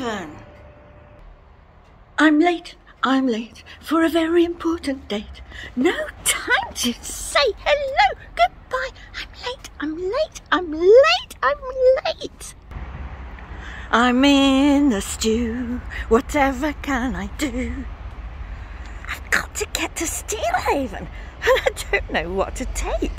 Stephen! I'm late, I'm late for a very important date. No time to say hello, goodbye. I'm late, I'm late, I'm late, I'm late. I'm in the stew, whatever can I do? I've got to get to Steelhaven and I don't know what to take.